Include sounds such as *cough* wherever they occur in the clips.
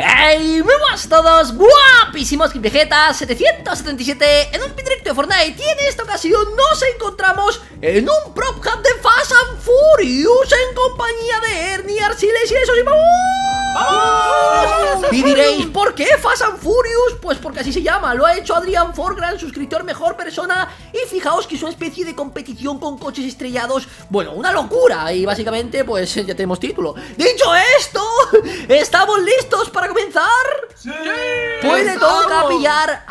¡Hey! ¡Muy todos! ¡Guapísimos! Vegeta 777 En un directo de Fortnite y en esta ocasión nos encontramos en un prop hub de Fast and Furious En compañía de Ernie, Arsiles y eso y. Y diréis, ¿por qué Fast and Furious? Pues porque así se llama, lo ha hecho Adrián For, gran suscriptor, mejor persona. Y fijaos que es una especie de competición con coches estrellados Bueno, una locura. Y básicamente, pues ya tenemos título. Dicho esto, ¿estamos listos para comenzar? ¡Sí! Pues le toca pillar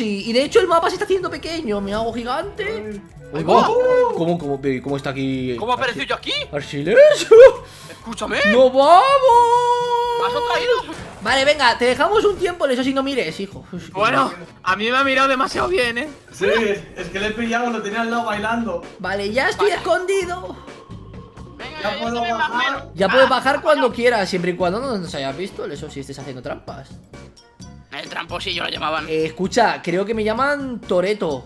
Y de hecho el mapa se está haciendo pequeño, me hago gigante Va. ¿Cómo, cómo, cómo está aquí? ¿Cómo he aparecido yo aquí? Arsiles Escúchame. ¡No vamos! ¿Me has traído? Vale, venga, te dejamos un tiempo, eso si no mires, hijo. Bueno, a mí me ha mirado demasiado bien, ¿eh? Sí, es que le he pillado, lo tenía al lado bailando. Vale, ya estoy escondido. Venga, Ya puedo bajar. puedes bajar ah, cuando quieras, siempre y cuando no nos hayas visto, eso si estés haciendo trampas. El tramposillo lo llamaban. Eh, escucha, creo que me llaman Toreto.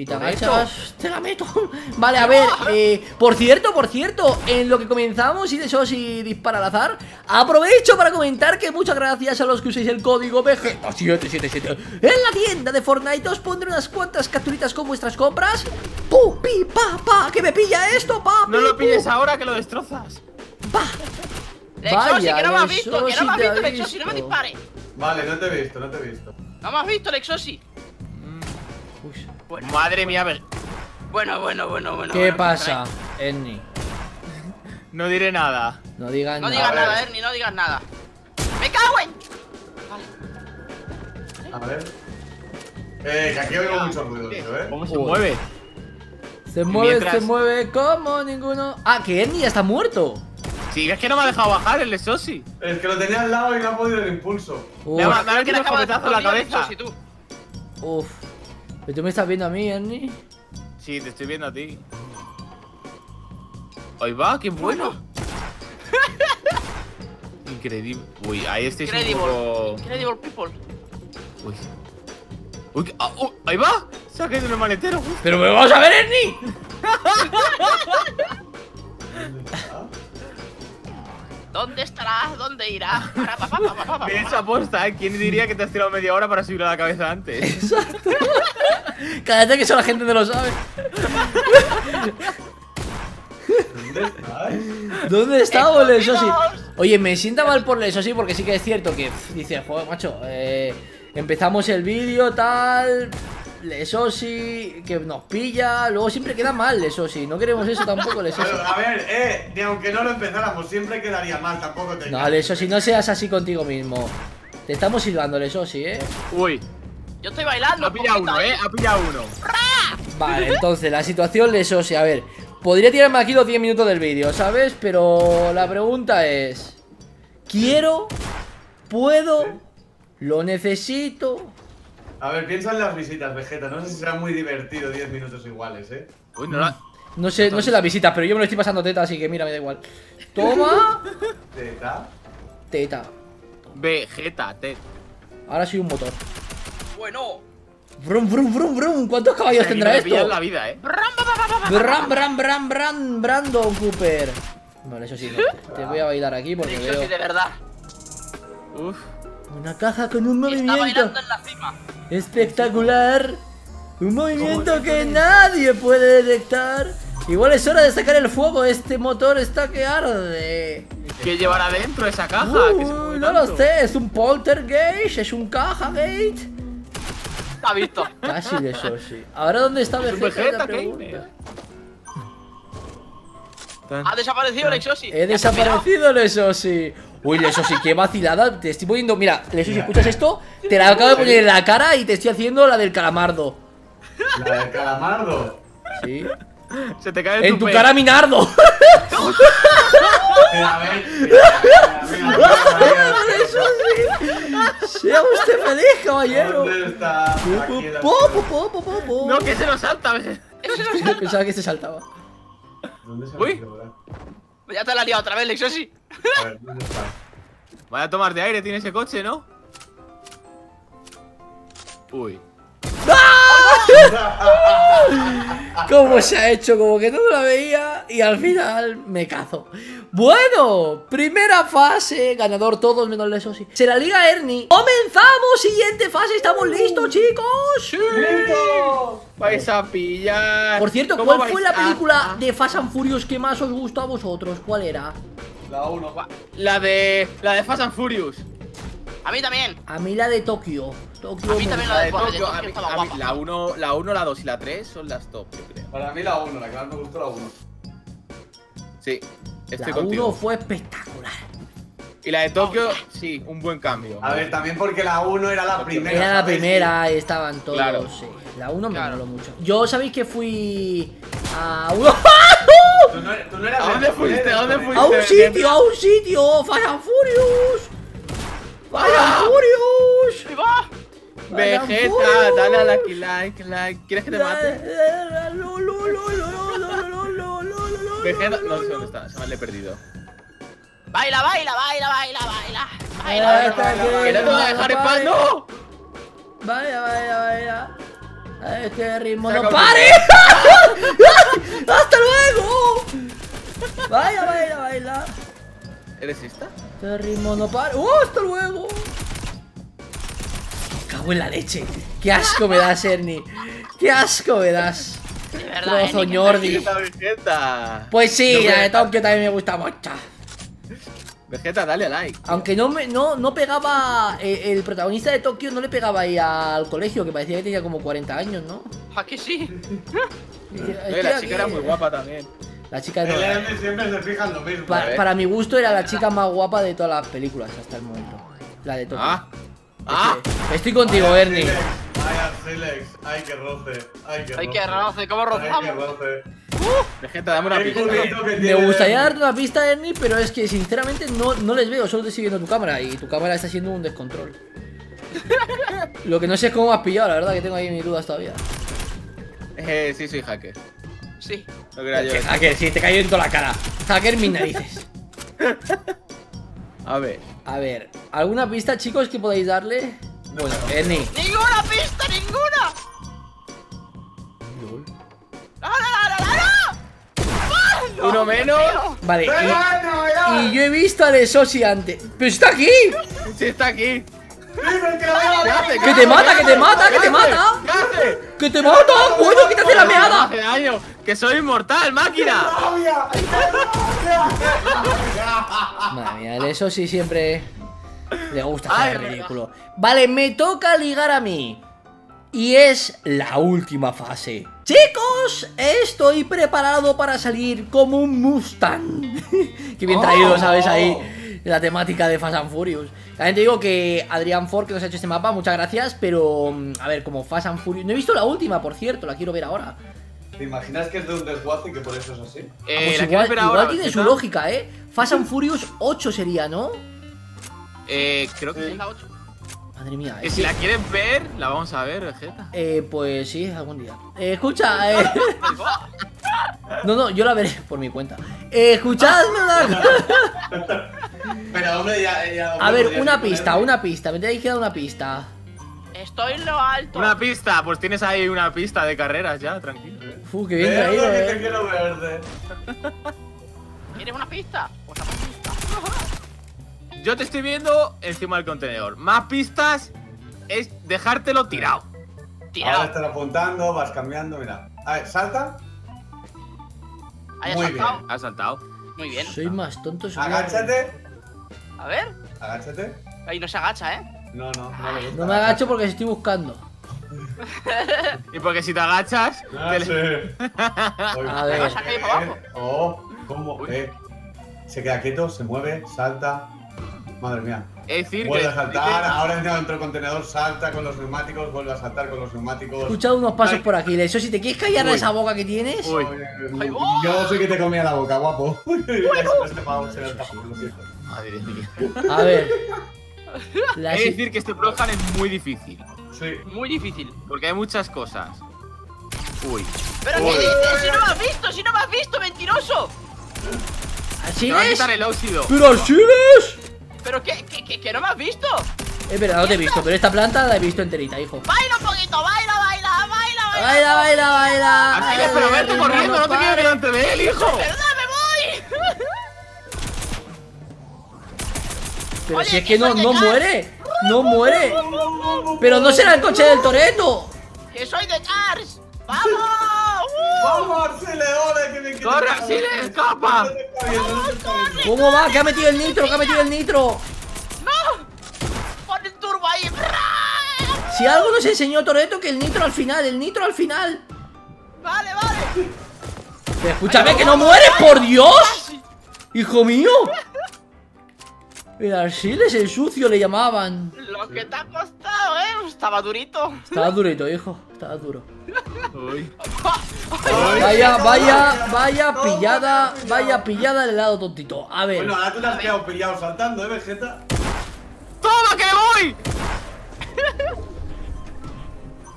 Si te agachas, te la meto. *laughs* Vale, a ver, *laughs* eh, por cierto, por cierto, en lo que comenzamos y de eso si dispara al azar, aprovecho para comentar que muchas gracias a los que uséis el código VG777 en la tienda de Fortnite os pondré unas cuantas capturitas con vuestras compras. ¡Pu, pi, pa, pa! ¡Que me pilla esto, pa! No pi, lo pu! pilles ahora que lo destrozas. ¡Pa! Lexosi, Vaya, que no me has visto, que no me has visto, Lexosi, no me visto. dispares. Vale, no te he visto, no te he visto. No me has visto, Lexosi. Uy, Bueno, madre mía, ve- Bueno, bueno, bueno, bueno. ¿Qué bueno, pasa, Ernie? No diré nada. No digas No nada. digas A ver. nada, Ernie, no digas nada. ¡Me cago en! A ver. Eh, que aquí oigo mucho ruido, tío, eh. ¿Cómo se mueve? Se mueve, Mientras- se mueve como ninguno. Ah, que Ernie ya está muerto. Sí, es que no me ha dejado bajar el Lexosi. Es que lo tenía al lado y no ha podido el impulso. Me ha Uf, me ha metido un escopetazo en la cabeza. tú. uf. ¿Pero tú me estás viendo a mí, Ernie? Sí, te estoy viendo a ti. Ahí va, qué bueno. *laughs* Increíble. Uy, ahí estáis un Incredible. poco. Incredible people. Uy. Uy, ah, ahí va. Se ha caído en el maletero. ¡Pero me vamos a ver, Ernie! *laughs* ¿Dónde estará? ¿Dónde irá? Pa, pa, pa, pa, pa, pa, pa. Bien hecho aposta, ¿eh? ¿Quién diría que te has tirado media hora para subir a la cabeza antes? Exacto. *laughs* Cállate que eso la gente no lo sabe. ¿Dónde estás? ¿Dónde está. Lesosi? Oye, me sienta mal por Lesosi porque sí que es cierto que pff, dice, joder, macho, eh, empezamos el vídeo, tal. Lesosi, que nos pilla, luego siempre queda mal Lesosi, no queremos eso tampoco, Lesosi. Pero, a ver, eh, ni aunque no lo empezáramos, siempre quedaría mal, tampoco te. No, Lesosi, no seas así contigo mismo. Te estamos silbando, Lesosi, eh. Uy, Yo estoy bailando. ha pillado uno. ¿eh? Ha pillado uno. Vale, entonces, la situación Lesosi, a ver. Podría tirarme aquí los 10 minutos del vídeo, ¿sabes? Pero la pregunta es. ¿Quiero? ¿Puedo? ¿Lo necesito? A ver, piensa en las visitas, Vegeta. No sé si será muy divertido 10 minutos iguales, eh. Uy, no la. No sé, no sé las visitas, pero yo me lo estoy pasando teta, así que mira, me da igual. Toma. Teta. Teta. Vegeta, te. Ahora soy un motor. Bueno. Brum, brum, brum, brum. ¿Cuántos caballos tendrá me esto? la vida, ¿eh? Bram, bram, bram, bram, Brandon Cooper. Vale, eso sí, no. Te voy a bailar aquí porque Eso sí, de verdad. Uf. una caja con un Está movimiento bailando en la cima. espectacular. Un movimiento que nadie puede detectar. Igual es hora de sacar el fuego. Este motor está que arde. ¿Qué llevará dentro esa caja? ¿Qué se Uy, mueve no lo sé, es un poltergeist, es un caja gate. Ha visto. Casi de sí. Ahora dónde está Vegeta, Vegeta Ha desaparecido Lexosi. He desaparecido, Lesosi. Uy, Lesosi, qué vacilada. Te estoy poniendo. Mira, Lesosi, ¿escuchas esto? Te la acabo de poner en la cara y te estoy haciendo la del calamardo. La del calamardo. Sí. Se te cae el En tu tupé. cara, Minardo. *laughs* Pero, a ver. mira, mira, Sea usted feliz, caballero. ¿Dónde está? Po, po, po, po, po, po. No, que se nos salta. ¿ves? Pensaba que se saltaba. ¿Dónde se ha Uy. Ya te la he liado otra vez, Lexosi. A ver, ¿dónde está? Vaya a tomar de aire, tiene ese coche, ¿no? Uy. ¿Cómo se ha hecho? Como que no me la veía y al final me cazo. Bueno, primera fase, ganador todos menos el Sosi. Será Liga Ernie. ¡Comenzamos! Siguiente fase, ¿estamos listos, chicos? Vais a pillar. Por cierto, ¿Cómo ¿cuál fue la a- película de Fast and Furious que más os gustó a vosotros? ¿Cuál era? La 1. La de. La de Fast and Furious. A mí también. A mí la de Tokio. Tokio A mí también La la de de Tokio, Tokio. de a mí- estaba a mí- guapa. La 1, la 1, la 2 y la 3 son las top, yo creo. Para mí la 1, la que más me gustó la 1. Sí, La estoy 1 contigo. fue espectacular. Y la de Tokio, sí, un buen cambio. A ver, también porque la 1 era la primera. Era la primera y estaban todos. Claro. sí. La 1 me Claro. moló mucho. Yo sabéis que fui a uno. *laughs* Tú no, tú no eras ¿A dónde fuiste? ¿A dónde fuiste? ¡A un sitio! ¡A un sitio! ¡Fast and Furious! ¡Fast and Furious! Vegeta, dale a la que like, like. ¿Quieres que te mate? Vegeta, no sé dónde está, se me le he perdido. Baila, baila, baila, baila, baila. Baila, baila, Que dejar en paz, no. Baila, baila, baila. A este ritmo no pare. *laughs* ¡Hasta luego! Baila, baila, baila. ¿Eres esta? Este ritmo no pare. ¡Oh, hasta luego! Cago en la leche. ¡Qué asco me das, Ernie! ¡Qué asco me das! De verdad, Trozo. Pues sí, No, la de. Tokio también me gusta mucho. Vegeta, dale a like. Aunque no me no, no pegaba. eh, el protagonista de Tokio no le pegaba ahí al colegio, que parecía que tenía como 40 años, ¿no? ¿A que sí? *laughs* Oye, la chica era muy guapa también. La chica no. El Ernie siempre se fija en lo mismo. Pa- ver. para mi gusto era la chica más guapa de todas las películas hasta el momento. La de Tokio. Ah. Ah. Estoy contigo, Ernie. Ay, Silex. Ay, que roce. Ay, que roce. Ay, que roce, ¿cómo Ay, que rozamos? roce. Vegeta, dame una pista. Me gustaría darte una pista, Ernie, pero es que sinceramente no, no les veo, solo te estoy viendo tu cámara y tu cámara está siendo un descontrol. Lo que no sé es cómo me has pillado, la verdad que tengo ahí mis dudas todavía. Eh, sí, soy hacker. Sí. No yo. Hacker, sí, te cayó en toda la cara. Hacker mis narices. *laughs* A ver. A ver, ¿alguna pista, chicos, que podáis darle? Bueno, Ernie. ¡Ninguna pista, ninguna! ¡No, no, no, no, no, no! Uno menos. Vale, y, y yo he visto a Lesosi antes. ¡Pero está aquí! Sí, está aquí. ¡Dime que te mata, que te mata, que te mata! ¡Que te mata! ¡Bueno, que te hace la Me meada! daño. Que soy inmortal, máquina. Madre mía, Lesosi siempre le gusta hacer ridículo. Vale, me toca ligar a mí. Y es la última fase. Chicos, estoy preparado para salir como un Mustang. *laughs* Qué bien traído, ¿sabes? Ahí la temática de Fast and Furious. También te digo que Adrián Ford, que nos ha hecho este mapa, muchas gracias. Pero, mm, a ver, como Fast and Furious. No he visto la última, por cierto, la quiero ver ahora. ¿Te imaginas que es de un desguace y que por eso es así? Eh, Ah, pues ¿la igual igual ahora, tiene su lógica, ¿eh? Fast and Furious 8 sería, ¿no? Eh, creo que Es sí. la 8. Madre mía. Que es si la quieres ver, la vamos a ver, Vegeta. Eh, pues sí, algún día. Eh, escucha, eh. *laughs* No, no, yo la veré por mi cuenta. Eh, escuchadme una *laughs* cosa. Pero hombre, ya. ya A ver, una pista, una pista. Me tenéis que dar una pista. Estoy en lo alto. Una pista, pues tienes ahí una pista de carreras ya, tranquilo. Uf, qué bien traído, que te eh. quiero verde. ¿Quieres una pista? Pues una pista. Yo te estoy viendo encima del contenedor. Más pistas es dejártelo tirado. Ahora Tirado. estás apuntando, vas cambiando, mira. A ver, salta. Muy saltado. bien. Has saltado. Muy bien. Soy más tonto. Agáchate. A ver. Agáchate. Ahí no se agacha, ¿eh? No, no, no le gusta. No me agacho porque estoy buscando. *laughs* Y porque si te agachas, Ah, te- sí. *laughs* A ver. eh, Vas a caer para abajo. Oh, ¿cómo? Eh. Se queda quieto, se mueve, salta. Madre mía. es decir Vuelve que. a saltar, ahora entra dentro del contenedor, salta con los neumáticos, vuelve a saltar con los He neumáticos. escuchado unos pasos Ay. por aquí. Eso, si te quieres callar Uy. esa boca que tienes. Uy. Yo sé que te comía la boca, guapo. *laughs* Este Madre mía. A ver. *laughs* La Es si- decir que este Prohan es muy difícil. Sí. Muy difícil. Porque hay muchas cosas. Uy. ¿Pero Uy. qué dices? Si no me has visto, si no me has visto, mentiroso. ¿Así Te va a quitar el óxido. ¡Pero así es! ¿Pero qué, qué, qué, qué no me has visto? Es verdad, no te he visto, pero esta planta la he visto enterita, hijo. Baila un poquito, baila, baila, baila, baila, baila, baila. Así es, pero vete corriendo, no te quedes delante de él, hijo. ¡Verdad, Pero si es que no, no muere. No muere. Pero no será el coche del Toreto. ¡Que soy de Cars! ¡Vamos! *laughs* ¡Vamos, Arceleones! Que me ¡Corre, Arcele, escapa! ¿Cómo va? ¿Qué ha metido el nitro? ¿Qué ha metido el nitro? ¡No! ¡Pon el turbo ahí! Si algo nos enseñó Toreto que el nitro al final, el nitro al final. Vale, vale. Escúchame, que no mueres, por Dios. Hijo mío. El Arsiles el sucio le llamaban. Lo que te ha costado, ¿eh? Estaba durito. Estaba durito, hijo. Estaba duro. Uy. Vaya, vaya, vaya pillada, vaya pillada del lado tontito. A ver. Bueno, ahora tú te has quedado pillado saltando, ¿eh, Vegeta? ¡Toma que voy!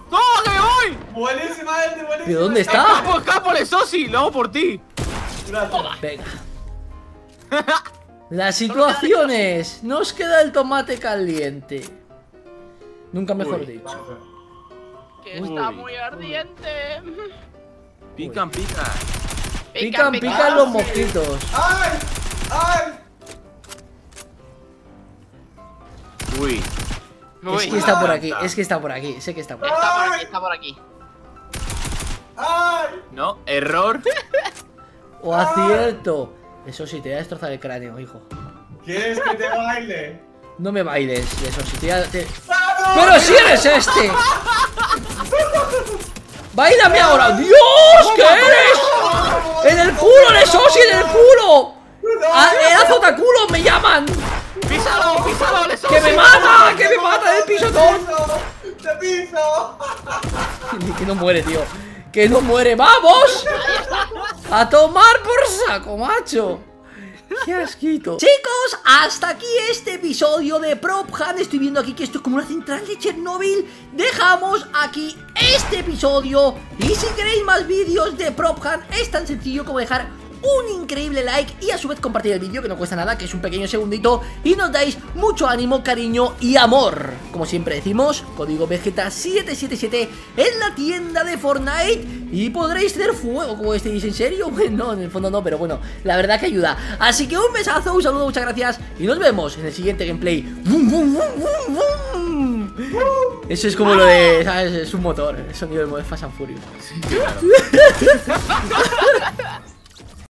¡Toma que voy! Buenísima, este, buenísima. ¿Pero dónde está? ¡Escapo, escapo, sosi! ¡Lo hago por ti! Gracias. Venga. *laughs* Las situaciones. Nos queda el tomate caliente. Nunca mejor Uy. dicho. Que está Uy. muy ardiente. Pican, pican. Pican, pican los mosquitos. ¡Ay! ¡Ay! Uy. Es que está por aquí, es que está por aquí, sé que está por aquí. Está por aquí, está por aquí. ¡Ay! No, error. *laughs* O acierto. Eso sí, te voy a destrozar el cráneo, hijo. ¿Quieres que te baile? No me bailes, eso sí, te voy a- te- ¡Ah, no! ¡Pero si eres este! ¡Bailame ahora! ¡Dios! ¿Qué eres? ¡En el culo, Lesosi, en el culo! ¡A- ¡El azotaculo me llaman! ¡Písalo, písalo, le sosi! ¡Que me mata! ¡Que me mata del pisotón! ¡Te piso! *laughs* Que no muere, tío. Que no muere. ¡Vamos! *laughs* A tomar por saco, macho. ¡Qué asquito! Chicos, hasta aquí este episodio de Prop Hunt. Estoy viendo aquí que esto es como una central de Chernobyl. Dejamos aquí este episodio. Y si queréis más vídeos de Prop Hunt, es tan sencillo como dejar un increíble like y a su vez compartir el vídeo, que no cuesta nada, que es un pequeño segundito, y nos dais mucho ánimo, cariño y amor. Como siempre decimos, código Vegeta777 en la tienda de Fortnite y podréis tener fuego como estéis en serio. *laughs* Bueno, en el fondo no, pero bueno, la verdad que ayuda. Así que un besazo, un saludo, muchas gracias y nos vemos en el siguiente gameplay. ¡Bum, bum, bum, bum, bum! Eso es como lo de, ¿sabes? Es un motor, el sonido de Fast and Furious. Sí, claro. *laughs*